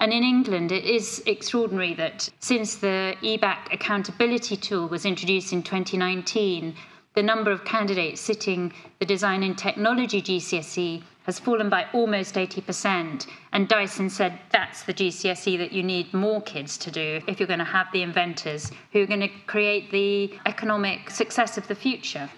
And in England, it is extraordinary that since the EBacc accountability tool was introduced in 2019, the number of candidates sitting the design and technology GCSE has fallen by almost 80%. And Dyson said that's the GCSE that you need more kids to do if you're going to have the inventors who are going to create the economic success of the future.